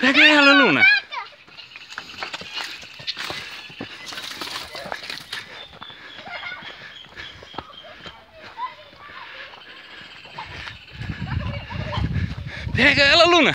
Pega ela, é, Luna. Pega ela, Luna.